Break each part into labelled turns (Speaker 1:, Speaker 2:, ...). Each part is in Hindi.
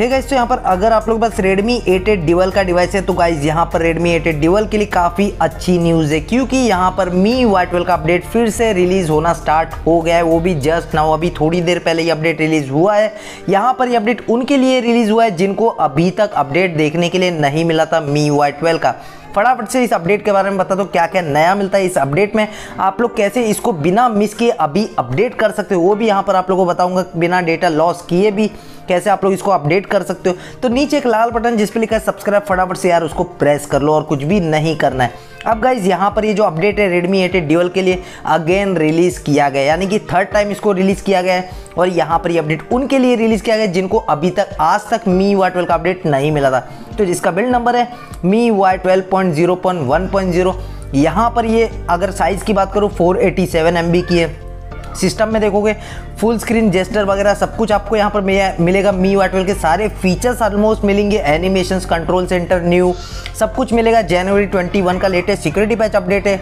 Speaker 1: है गाइस तो यहाँ पर अगर आप लोग पास Redmi 8 डिवल का डिवाइस है तो गाइस यहाँ पर Redmi 8 डिवल के लिए काफ़ी अच्छी न्यूज़ है, क्योंकि यहाँ पर मी वाई ट्वेल्व का अपडेट फिर से रिलीज़ होना स्टार्ट हो गया है। वो भी जस्ट नाउ अभी थोड़ी देर पहले ये अपडेट रिलीज़ हुआ है। यहाँ पर ये अपडेट उनके लिए रिलीज़ हुआ है, जिनको अभी तक अपडेट देखने के लिए नहीं मिला था मी वाई ट्वेल्व का। फटाफट से इस अपडेट के बारे में बता दो क्या क्या नया मिलता है इस अपडेट में। आप लोग कैसे इसको बिना मिस किए अभी अपडेट कर सकते हो, वो भी यहाँ पर आप लोगों को बताऊँगा, बिना डेटा लॉस किए भी। कैसे आप लोग इसको अपडेट कर सकते हो तो नीचे एक लाल बटन जिस पे लिखा है सब्सक्राइब फटाफट से यार उसको प्रेस कर लो और कुछ भी नहीं करना है। अब गाइज़ यहाँ पर ये जो अपडेट है, Redmi 8 ड्यूअल के लिए अगेन रिलीज़ किया गया यानी कि थर्ड टाइम इसको रिलीज़ किया गया है और यहाँ पर ये अपडेट उनके लिए रिलीज़ किया गया जिनको अभी तक आज तक मी वाई ट्वेल्व का अपडेट नहीं मिला था। तो जिसका बिल्ड नंबर है MIUI twelve point zero point one point zero यहाँ पर ये अगर साइज़ की बात करूँ four eighty seven M B की है। सिस्टम में देखोगे फुल स्क्रीन जेस्टर वगैरह सब कुछ आपको यहाँ पर मिलेगा। मी वाई ट्वेल्व के सारे फीचर्स ऑलमोस्ट मिलेंगे। एनिमेशन कंट्रोल सेंटर न्यू सब कुछ मिलेगा। जनवरी 21 का लेटेस्ट सिक्योरिटी पैच अपडेट है।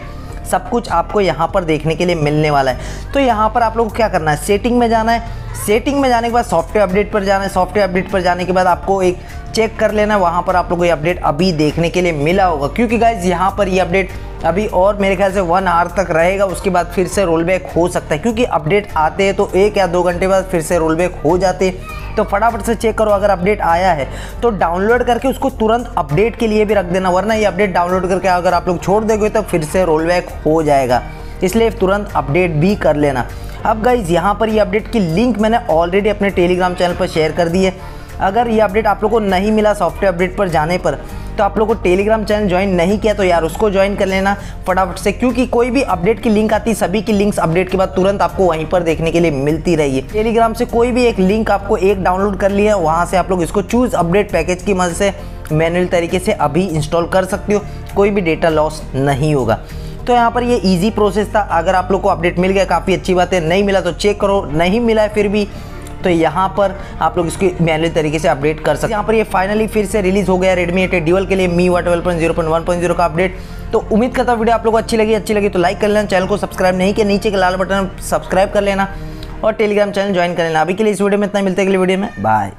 Speaker 1: सब कुछ आपको यहाँ पर देखने के लिए मिलने वाला है। तो यहाँ पर आप लोग को क्या करना है? सेटिंग में जाना है। सेटिंग में जाने के बाद सॉफ्टवेयर अपडेट पर जाना है। सॉफ्टवेयर अपडेट पर जाने के बाद आपको एक चेक कर लेना, वहाँ पर आप लोग को ये अपडेट अभी देखने के लिए मिला होगा। क्योंकि गाइज़ यहाँ पर ये अपडेट अभी और मेरे ख्याल से वन आवर तक रहेगा, उसके बाद फिर से रोल बैक हो सकता है। क्योंकि अपडेट आते हैं तो एक या दो घंटे बाद फिर से रोल बैक हो जाते तो फटाफट से चेक करो, अगर अपडेट आया है तो डाउनलोड करके उसको तुरंत अपडेट के लिए भी रख देना, वरना ये अपडेट डाउनलोड करके अगर आप लोग छोड़ दोगे तो फिर से रोल बैक हो जाएगा। इसलिए तुरंत अपडेट भी कर लेना। अब गाइज़ यहाँ पर ये अपडेट की लिंक मैंने ऑलरेडी अपने टेलीग्राम चैनल पर शेयर कर दी है। अगर ये अपडेट आप लोग को नहीं मिला सॉफ्टवेयर अपडेट पर जाने पर तो आप लोग को टेलीग्राम चैनल ज्वाइन नहीं किया तो यार उसको ज्वाइन कर लेना फटाफट से, क्योंकि कोई भी अपडेट की लिंक आती है सभी की लिंक्स अपडेट के बाद तुरंत आपको वहीं पर देखने के लिए मिलती रही है टेलीग्राम से कोई भी एक लिंक आपको एक डाउनलोड कर लिया वहाँ से आप लोग इसको चूज़ अपडेट पैकेज की मदद से मैनुअल तरीके से अभी इंस्टॉल कर सकते हो, कोई भी डेटा लॉस नहीं होगा। तो यहाँ पर ये इजी प्रोसेस था। अगर आप लोग को अपडेट मिल गया, काफ़ी अच्छी बात है नहीं मिला तो चेक करो। नहीं मिला है फिर भी तो यहाँ पर आप लोग इसको मैनुअल तरीके से अपडेट कर सकते हैं। यहाँ पर ये फाइनली फिर से रिलीज़ हो गया रेडमी एट ड्यूअल के लिए MIUI point zero point one point zero का अपडेट तो उम्मीद करता हूँ वीडियो आप लोग अच्छी लगी अच्छी लगी तो लाइक कर लेना चैनल को सब्सक्राइब नहीं किया, नीचे के लाल बटन सब्सक्राइब कर लेना और टेलीग्राम चैनल ज्वाइन कर लेना। अभी के लिए इस वीडियो में इतना मिलते अगले वीडियो में। बाय